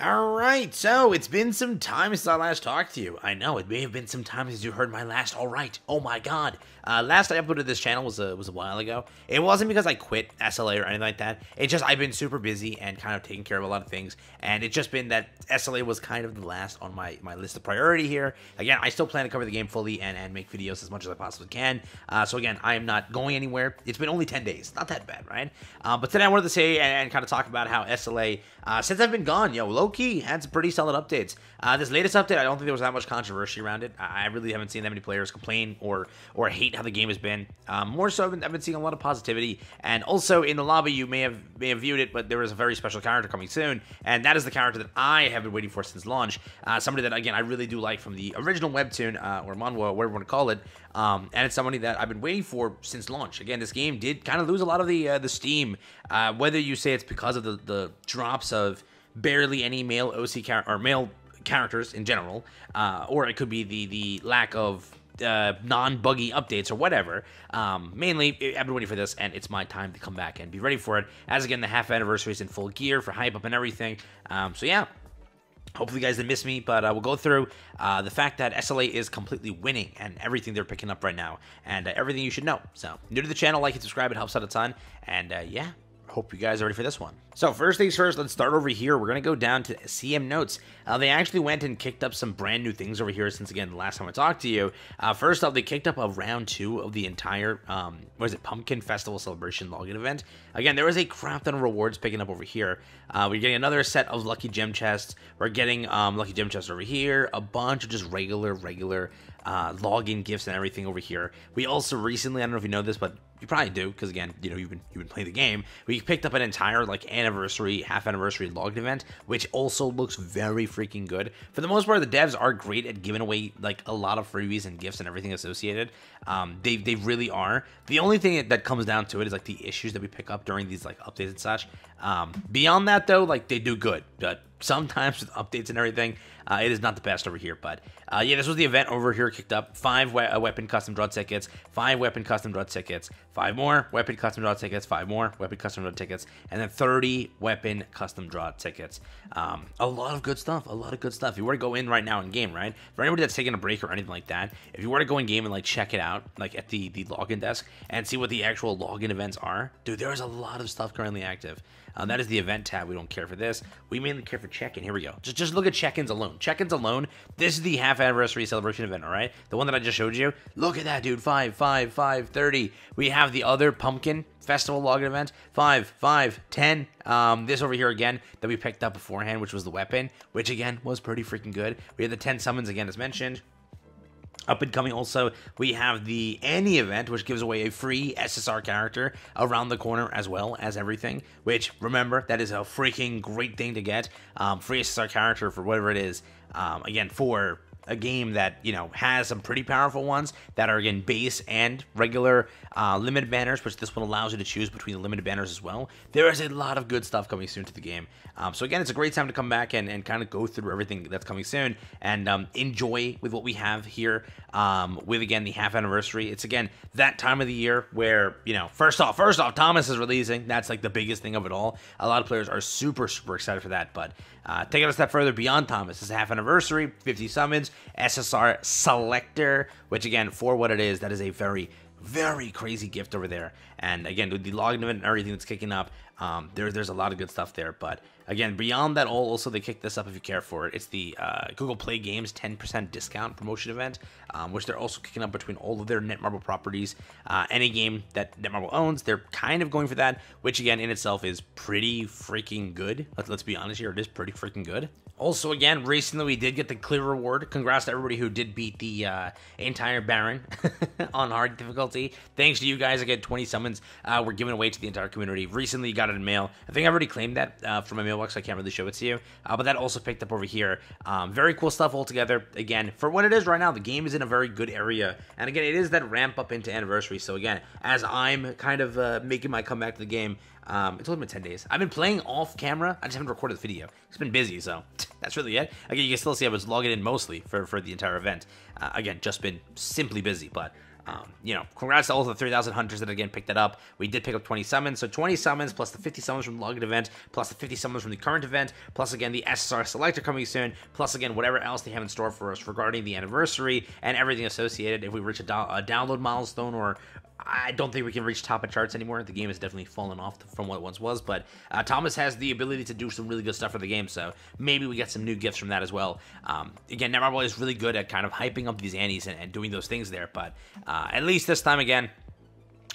Alright, so it's been some time since I last talked to you. I know, it may have been some time since you heard my last alright. Oh my god. Uh, last I uploaded this channel was a, was a while ago. It wasn't because I quit SLA or anything like that. It's just I've been super busy and kind of taking care of a lot of things. And it's just been that SLA was kind of the last on my, my list of priority here. Again, I still plan to cover the game fully and, and make videos as much as I possibly can. Uh, so again, I am not going anywhere. It's been only 10 days. Not that bad, right? Uh, but today I wanted to say and, and, kind of talk about how SLA, uh, since I've been gone, yo, low-key had some pretty solid updates. Uh, this latest update, I don't think there was that much controversy around it. I really haven't seen that many players complain or or hate how the game has been. Um, more so, I've been, I've been, seeing a lot of positivity. And also in the lobby, you may have may have viewed it, but there is a very special character coming soon, and that is the character that I have been waiting for since launch. Uh, somebody that again I really do like from the original webtoon uh, or manhwa, whatever you want to call it. Um, and it's somebody that I've been waiting for since launch. Again, this game did kind of lose a lot of the uh, the steam. Uh, whether you say it's because of the the drops of barely any male OC char- or male characters in general, uh, or it could be the the lack of uh, non-buggy updates or whatever. Um, mainly, I've been waiting for this, and it's my time to come back and be ready for it. As again, the half anniversary is in full gear for hype up and everything. Um, so yeah. Hopefully, you guys didn't miss me, but uh, we'll go through uh, the fact that SLA is completely winning and everything they're picking up right now, and uh, everything you should know. So, new to the channel, like and subscribe; it helps out a ton. And uh, yeah, hope you guys are ready for this one. So first things first, let's start over here. We're going to go down to CM Notes. Uh, they actually went and kicked up some brand new things over here since, again, the last time I talked to you. Uh, first off, they kicked up a round two of the entire, um, what is it, Pumpkin Festival Celebration login event. Again, there was a crap ton of rewards picking up over here. Uh, we're getting another set of Lucky Gem Chests. We're getting um, Lucky Gem Chests over here. A bunch of just regular, regular uh, login gifts and everything over here. We also recently, I don't know if you know this, but you probably do because again, you know, you've been you've been playing the game. We picked up an entire like anniversary, half anniversary logged event, which also looks very freaking good. For the most part, the devs are great at giving away like a lot of freebies and gifts and everything associated. Um, they they really are. The only thing that comes down to it is like the issues that we pick up during these like updates and such. Um, beyond that though, like they do good, but sometimes with updates and everything, uh, it is not the best over here. But uh, yeah, this was the event over here kicked up. Five we- uh, weapon custom draw tickets, five weapon custom draw tickets, five more weapon custom draw tickets, five more weapon custom draw tickets, and then 30 weapon custom draw tickets. Um, a lot of good stuff. A lot of good stuff. If you were to go in right now in game, right? For anybody that's taking a break or anything like that, if you were to go in game and like check it out, like at the the login desk and see what the actual login events are, dude, there is a lot of stuff currently active. Um, that is the event tab. We don't care for this. We mainly care for check-in. Here we go. Just just look at check-ins alone. Check-ins alone. This is the half anniversary celebration event. All right, the one that I just showed you. Look at that, dude. Five, five, five, thirty. We have the other pumpkin festival login event. Five, five, ten. Um, this over here again that we picked up beforehand, which was the weapon, which again was pretty freaking good. We had the ten summons again as mentioned. Up and coming also, we have the Annie event, which gives away a free SSR character around the corner as well as everything. Which, remember, that is a freaking great thing to get. Um, free SSR character for whatever it is. Um, again, for a game that you know has some pretty powerful ones that are again base and regular uh, limited banners, which this one allows you to choose between the limited banners as well. There is a lot of good stuff coming soon to the game. Um, so again, it's a great time to come back and, and kind of go through everything that's coming soon and um, enjoy with what we have here um, with again the half anniversary. It's again that time of the year where you know first off, first off, Thomas is releasing. That's like the biggest thing of it all. A lot of players are super super excited for that. But uh, take it a step further beyond Thomas. It's half anniversary, 50 summons, SSR selector, which again for what it is, that is a very very crazy gift over there. And again, with the login event and everything that's kicking up, um, there, there's a lot of good stuff there. But again, beyond that all, also they kicked this up if you care for it. It's the uh, Google Play Games 10% discount promotion event, um, which they're also kicking up between all of their Netmarble properties. Uh, any game that Netmarble owns, they're kind of going for that, which again in itself is pretty freaking good. Let's, let's be honest here, it is pretty freaking good. Also, again, recently we did get the clear reward. Congrats to everybody who did beat the uh, entire Baran on hard difficulty. Thanks to you guys, get 20 summons. Uh, we're giving away to the entire community. Recently, got it in mail. I think I already claimed that uh, from my mailbox. I can't really show it to you, uh, but that also picked up over here. Um, very cool stuff altogether. Again, for what it is right now, the game is in a very good area, and again, it is that ramp up into anniversary. So again, as I'm kind of uh, making my comeback to the game, um, it's only been 10 days. I've been playing off camera. I just haven't recorded the video. It's been busy, so that's really it. Again, you can still see I was logging in mostly for, for the entire event. Uh, again, just been simply busy, but um, you know, congrats to all the 3,000 hunters that again picked that up. We did pick up 20 summons, so 20 summons plus the 50 summons from the Logged event, plus the 50 summons from the current event, plus again the SSR selector coming soon, plus again whatever else they have in store for us regarding the anniversary and everything associated. If we reach a, do- a download milestone or I don't think we can reach top of charts anymore. The game has definitely fallen off from what it once was, but uh, Thomas has the ability to do some really good stuff for the game, so maybe we get some new gifts from that as well. Um, again, Netmarble is really good at kind of hyping up these annies and, and doing those things there, but uh, at least this time again,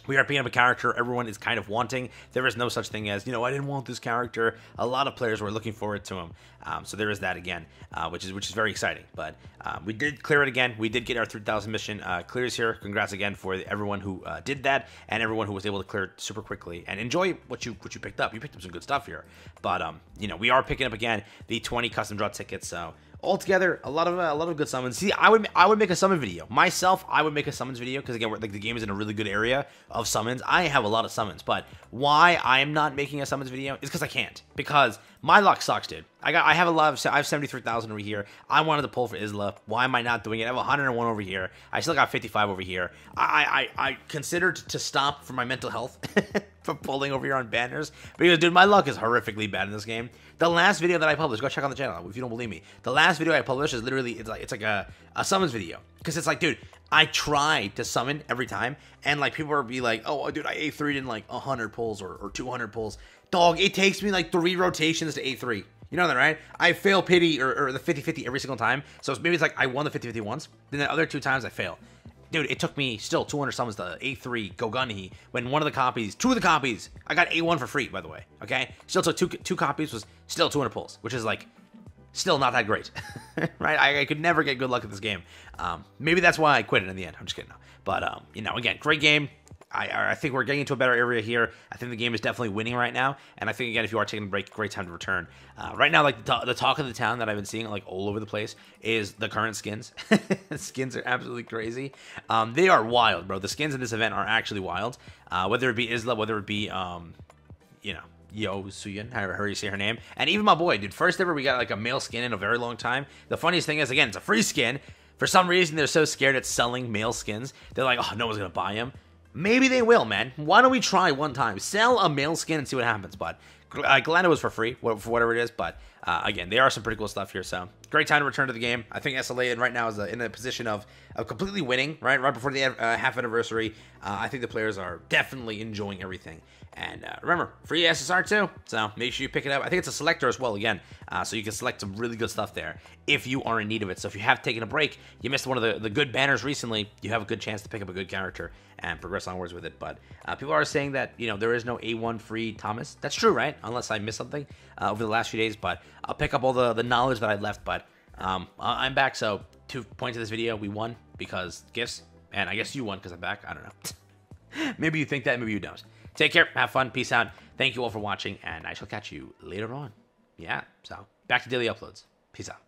we are picking up a character everyone is kind of wanting. There is no such thing as, you know, I didn't want this character. A lot of players were looking forward to him. Um, so there is that again, uh, which is which is very exciting. But uh, we did clear it again. We did get our 3,000 mission uh, clears here. Congrats again for everyone who uh, did that and everyone who was able to clear it super quickly and enjoy what you what you picked up. You picked up some good stuff here. But um, you know, we are picking up again the 20 custom draw tickets. So altogether a lot of uh, a lot of good summons. See i would i would make a summon video. Myself i would make a summons video because again like the game is in a really good area of summons. I have a lot of summons but why i am not making a summons video is because i can't. Because my luck sucks dude. I got i have a lot of i have 73000 over here. I wanted to pull for isla. Why am i not doing it? I have 101 over here. I still got 55 over here. I i i considered to stop for my mental health pulling over here on banners? Because dude my luck is horrifically bad in this game. The last video that i published go check on the channel if you don't believe me. The last video i published is literally it's like it's like a, a summons video. Because it's like dude i try to summon every time and like people would be like oh dude i a3'd in like 100 pulls or, or 200 pulls. Dog it takes me like three rotations to a3 you know that, right? I fail pity or, or the 50-50 every single time. So maybe it's like I won the 50-50 once, then the other two times I fail dude, it took me still 200 summons to A3 Go Gunhee when one of the copies, two of the copies, I got A1 for free, by the way. Okay, still took two two copies was still 200 pulls, which is like still not that great, right? I, I, could never get good luck at this game. Um, maybe that's why I quit it in the end. I'm just kidding. But um, you know, again, great game. I, I think we're getting into a better area here. I think the game is definitely winning right now. And I think, again, if you are taking a break, great time to return. Uh, right now, like the, the, talk of the town that I've been seeing like all over the place is the current skins. skins are absolutely crazy. Um, they are wild, bro. The skins in this event are actually wild. Uh, whether it be Isla, whether it be, um, you know, Yoo Soohyun, however you say her name. And even my boy, dude, first ever we got like a male skin in a very long time. The funniest thing is, again, it's a free skin. For some reason, they're so scared at selling male skins. They're like, oh, no one's going to buy them. Maybe they will, man. Why don't we try one time? Sell a male skin and see what happens, bud. Uh, Glenda was for free, for whatever it is, but uh, again, there are some pretty cool stuff here. So great time to return to the game. I think SLA right now is in a position of, of completely winning. Right, right before the uh, half anniversary, uh, I think the players are definitely enjoying everything. And uh, remember, free SSR too, so make sure you pick it up. I think it's a selector as well, again, uh, so you can select some really good stuff there if you are in need of it. So if you have taken a break, you missed one of the, the good banners recently, you have a good chance to pick up a good character and progress onwards with it. But uh, people are saying that, you know, there is no A1 free Thomas. That's true, right? Unless I missed something uh, over the last few days, but I'll pick up all the, the knowledge that I left. But um, I'm back, so two points of this video, we won because gifts, and I guess you won because I'm back. I don't know. maybe you think that, maybe you don't. Take care. Have fun. Peace out. Thank you all for watching, and I shall catch you later on. Yeah, so back to daily uploads. Peace out.